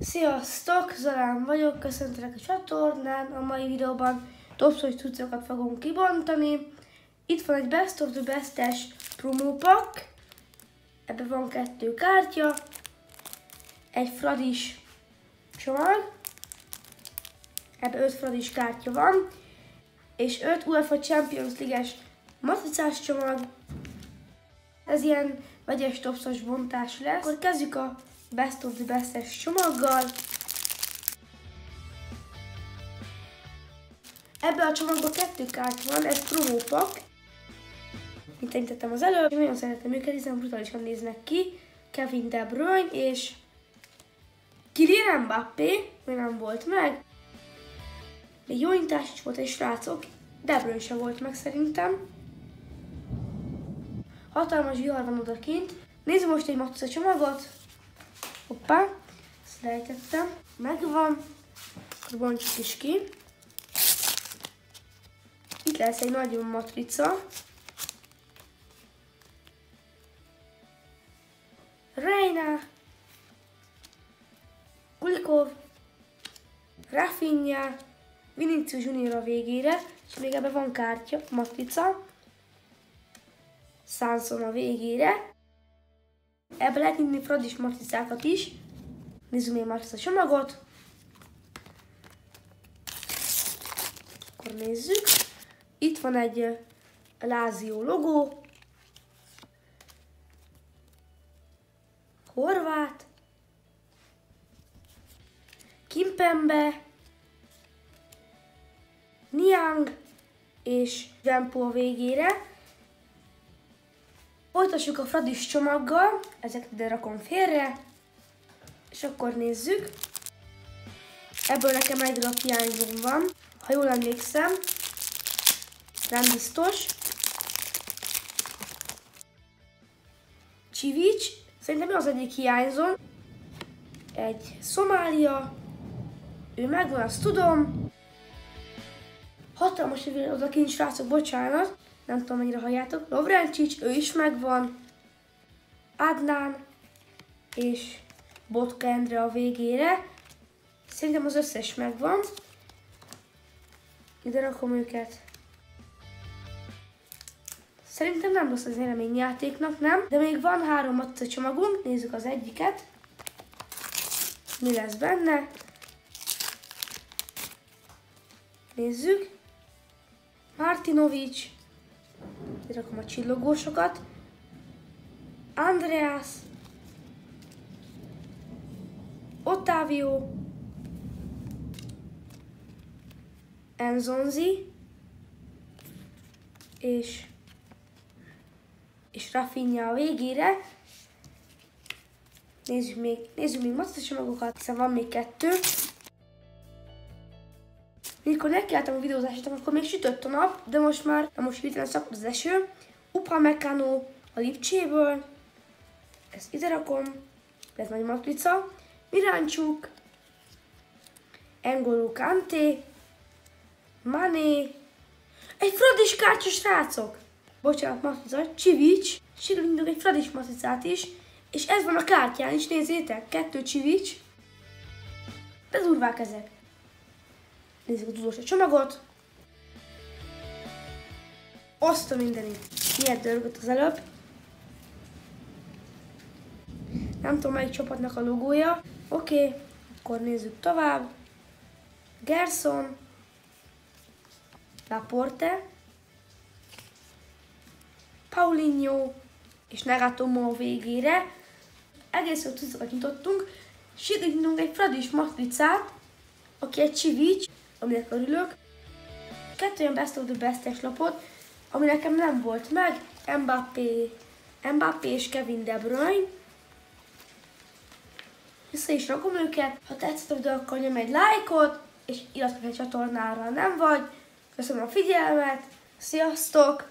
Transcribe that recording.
Sziasztok, Zalán vagyok, köszöntelek a csatornán. A mai videóban dobszos cuccokat fogunk kibontani. Itt van egy Best of the Best-es promópak. Ebben van kettő kártya, egy Fradis csomag, ebben öt Fradis kártya van, és öt UEFA Champions League-es matricás csomag. Ez ilyen vegyes topszos bontás lesz. Akkor kezdjük a Best of the Best-es csomaggal. Ebben a csomagban kettő kártya van, ez promópak. Mint említettem az előbb, én nagyon szeretem őket, hiszen brutálisan néznek ki. Kevin De Bruyne és Kylian Mbappé, még nem volt meg. Még jó intás is volt egy srácok, De Bruyne sem volt meg szerintem. Hatalmas vihar van odakint. Nézzük most egy matrica csomagot. Hoppá, ezt lejtettem. Megvan. Akkor bontsuk is ki. Itt lesz egy nagyon matrica. Reina, Kulikov, Rafinha, Vinicius Junior a végére, és még ebben van kártya, matrica, Sanson a végére. Ebbe lehet nyitni Fradis matricákat is. Nézzük még matrica csomagot. Akkor nézzük. Itt van egy Lázio logó. Horvát. Kimpembe. Niang és Vempo a végére. Folytassuk a Fradis csomaggal, ezeket ide rakom félre, és akkor nézzük. Ebből nekem egy darab hiányzóm van, ha jól emlékszem, nem biztos. Csivics, szerintem az egyik hiányzom. Egy Szomália, ő megvan, azt tudom. Hatalmas odakint, srácok, bocsánat nem tudom mennyire halljátok. Lovrencsics, ő is megvan. Adnán és Botka Endre a végére. Szerintem az összes megvan. Ide rakom őket. Szerintem nem rossz az játéknak, nem? De még van három matica csomagunk, nézzük az egyiket. Mi lesz benne? Nézzük. Martinovics, rakom a csillogósokat. Andreas, Ottavio, Enzonzi, és, és Rafinha a végére. Nézzük még, nézzük még magokat, hiszen van még kettő. Mikor nekiálltam a videózását, akkor még sütött a nap, de most már, de most hirtelen szakadt az eső. Upa Meccano a Lipcséből, ezt ide rakom, ez nagy matrica. Miráncsuk, Engolo Kanté, Mané, egy Fradis kártya, srácok! Bocsánat, matrica, Csivics, sikerült egy Fradis matricát is, és ez van a kártyán is, nézzétek, kettő Csivics, de durvák ezek. Nézzük a tudós a csomagot. Azt a mindenit. Miért dörgött az előbb? Nem tudom melyik csapatnak a logója. Oké, okay, akkor nézzük tovább. Gerson. Laporte. Paulinho és Nagatomo végére. Egész jó tudokat nyitottunk. Sikerült egy Fradis matricát, aki egy Csivics, aminek örülök. Kettő olyan Best of the best lapot, ami nekem nem volt meg, Mbappé, Mbappé és Kevin De Bruyne. Vissza is rakom őket. Ha tetszett a videó, akkor nyomj egy lájkot, és iratkozz a csatornára, nem vagy. Köszönöm a figyelmet, sziasztok!